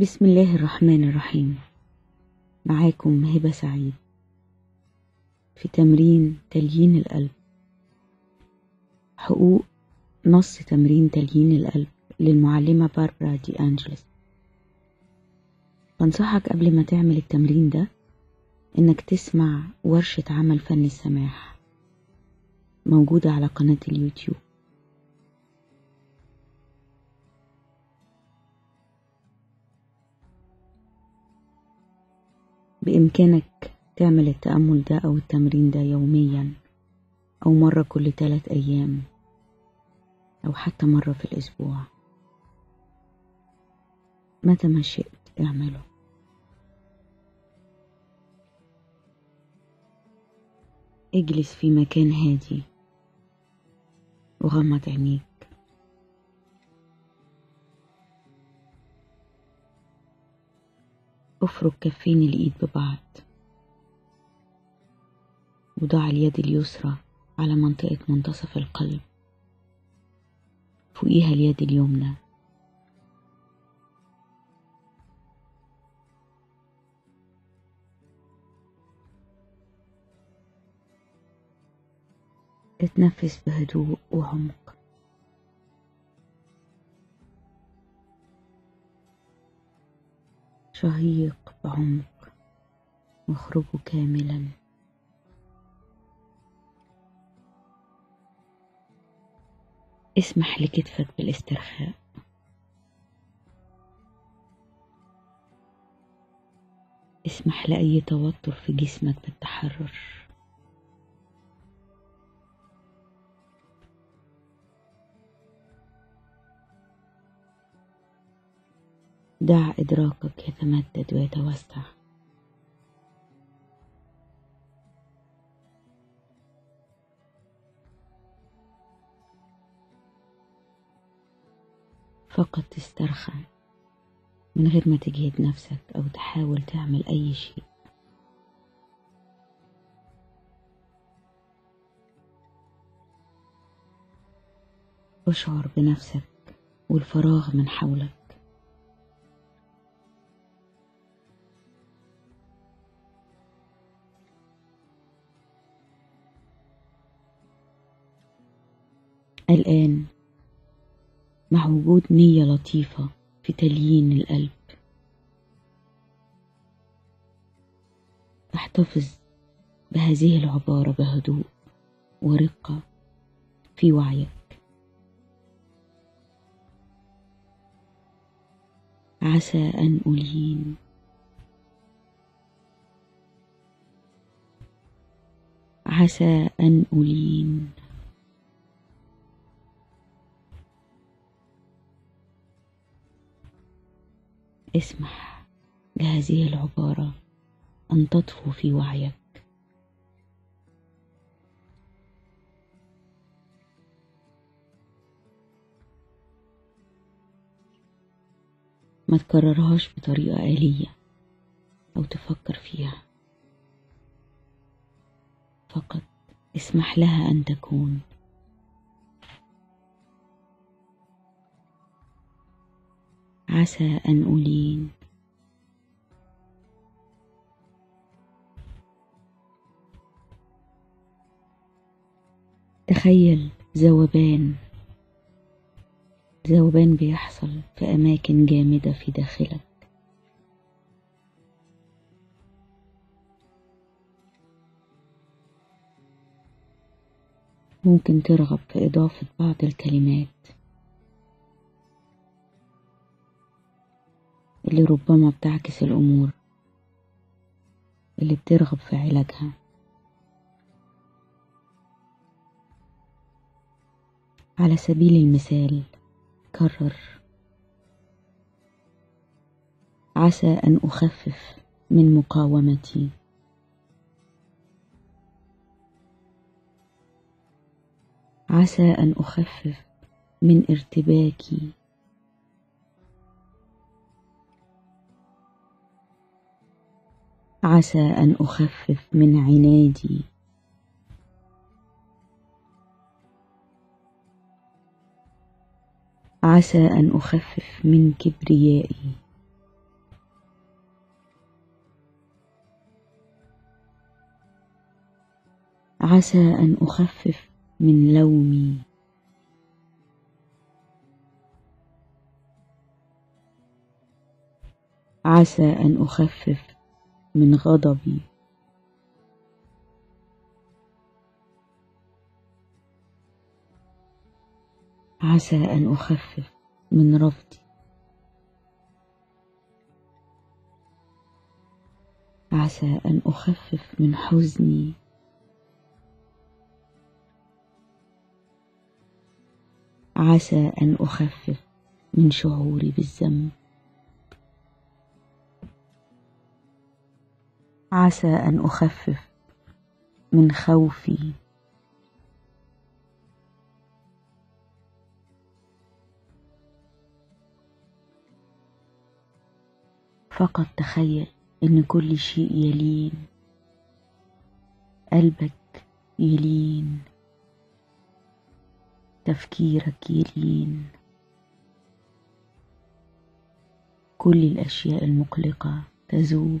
بسم الله الرحمن الرحيم. معاكم هبة سعيد. في تمرين تليين القلب. حقوق نص تمرين تليين القلب للمعلمة باربرا دي أنجلس. بنصحك قبل ما تعمل التمرين ده إنك تسمع ورشة عمل فن السماح. موجودة على قناة اليوتيوب. بإمكانك تعمل التأمل ده أو التمرين ده يوميا أو مرة كل ثلاث أيام أو حتى مرة في الأسبوع. متى ما شئت اعمله. اجلس في مكان هادي وغمض عينيك. أفرك كفين الإيد ببعض. وضع اليد اليسرى على منطقة منتصف القلب. فوقيها اليد اليمنى. اتنفس بهدوء وعمق. شهيق بعمق واخرجه كاملا. اسمح لكتفك بالاسترخاء. اسمح لأي توتر في جسمك بالتحرر. دع إدراكك يتمدد ويتوسع. فقط تسترخى من غير ما تجهد نفسك أو تحاول تعمل أي شيء. أشعر بنفسك والفراغ من حولك. الآن مع وجود نية لطيفة في تليين القلب. أحتفظ بهذه العبارة بهدوء ورقة في وعيك. عسى أن ألين. عسى أن ألين. اسمح لهذه العبارة أن تطفو في وعيك. ما تكررهاش بطريقة آلية أو تفكر فيها. فقط اسمح لها أن تكون. عسى أن ألين تخيل ذوبان ذوبان بيحصل في أماكن جامدة في داخلك. ممكن ترغب في إضافة بعض الكلمات. اللي ربما بتعكس الأمور اللي بترغب في علاجها. على سبيل المثال كرر. عسى أن أخفف من مقاومتي. عسى أن أخفف من ارتباكي. عسى أن أخفف من عنادي. عسى أن أخفف من كبريائي. عسى أن أخفف من لومي. عسى أن أخفف من غضبي عسى أن أخفف من رفضي. عسى أن أخفف من حزني. عسى أن أخفف من شعوري بالذنب. عسى أن أخفف من خوفي. فقط تخيل إن كل شيء يلين قلبك يلين تفكيرك يلين. كل الأشياء المقلقة تذوب.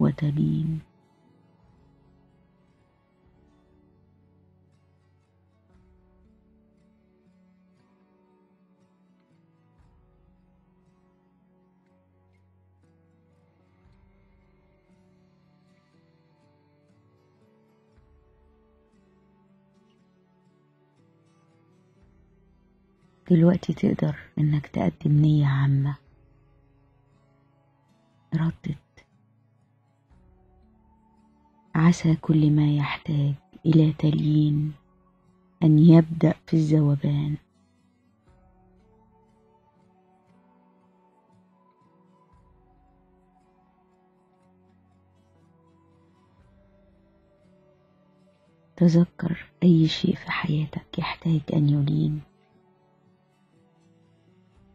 وتبين دلوقتي تقدر إنك تقدم نية عامة. ردد عسى كل ما يحتاج إلى تليين أن يبدأ في الذوبان تذكر أي شيء في حياتك يحتاج أن يلين.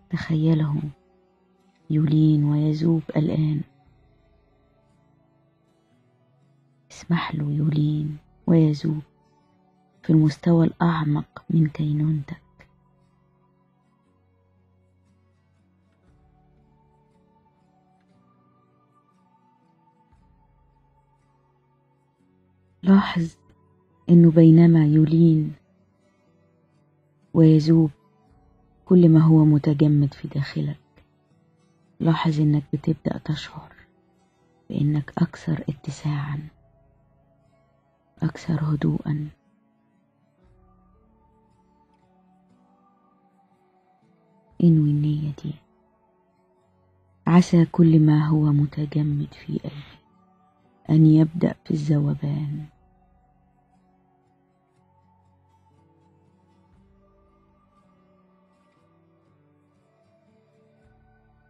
تخيله يلين ويذوب الآن. اسمح له يلين ويذوب في المستوى الأعمق من كينونتك. لاحظ إنه بينما يلين ويذوب كل ما هو متجمد في داخلك. لاحظ إنك بتبدأ تشعر بإنك أكثر اتساعا. أكثر هدوءا. انوي النية دي عسى كل ما هو متجمد في قلبي أن يبدأ في الذوبان.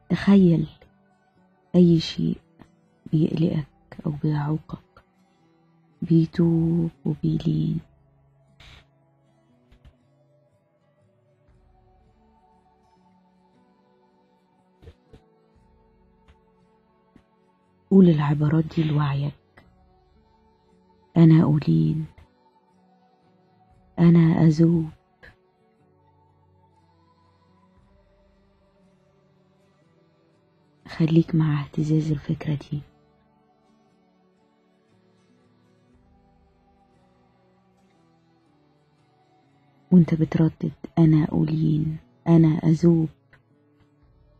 تخيل أي شيء بيقلقك أو بيعوقك. بيتوب وبيلين قول العبارات دي لوعيك. أنا ألين أنا أذوب. خليك مع اهتزاز الفكرة دي. وانت بتردد أنا ألين أنا أذوب.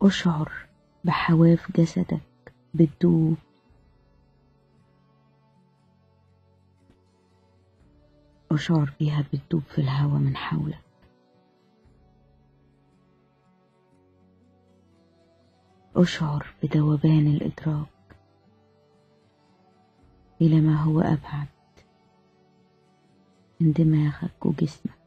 أشعر بحواف جسدك بتدوب. أشعر بيها بتدوب في الهوا من حولك. أشعر بذوبان الإدراك إلى ما هو أبعد من دماغك وجسمك.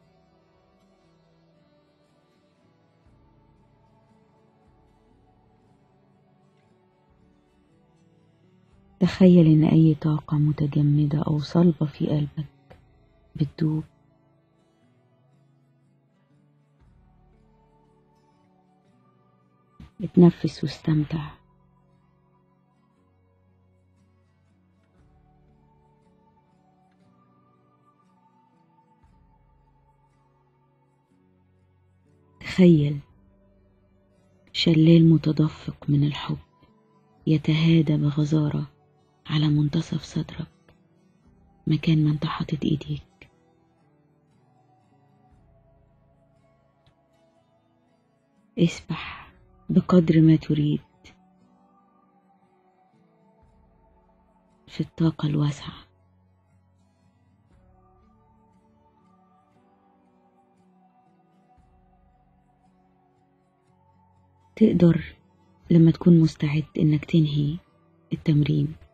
تخيل إن أي طاقة متجمدة أو صلبة في قلبك بتدوب. اتنفس واستمتع. تخيل شلال متدفق من الحب يتهادى بغزارة على منتصف صدرك مكان ما انت حاطط إيديك. اسبح بقدر ما تريد في الطاقة الواسعة. تقدر لما تكون مستعد إنك تنهي التمرين.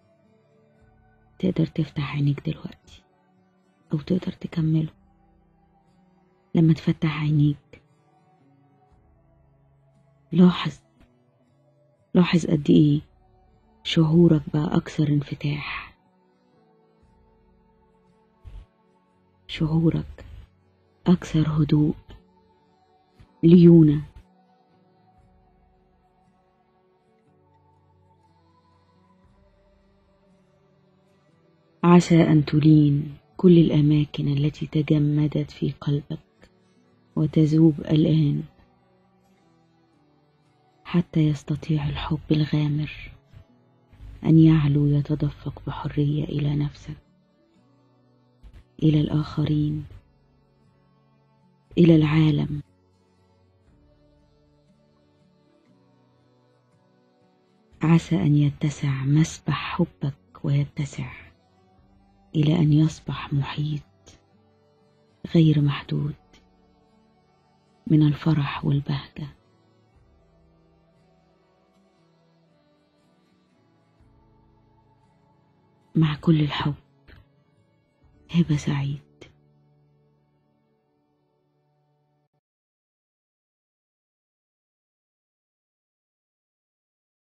تقدر تفتح عينيك دلوقتي أو تقدر تكمله. لما تفتح عينيك لاحظ لاحظ قد إيه شعورك بقى أكثر انفتاح. شعورك أكثر هدوء ليونة. عسى أن تلين كل الأماكن التي تجمدت في قلبك وتذوب الآن حتى يستطيع الحب الغامر أن يعلو يتدفق بحرية إلى نفسك إلى الآخرين إلى العالم. عسى أن يتسع مسبح حبك ويتسع. إلى أن يصبح محيط غير محدود من الفرح والبهجة. مع كل الحب هبة سعيد.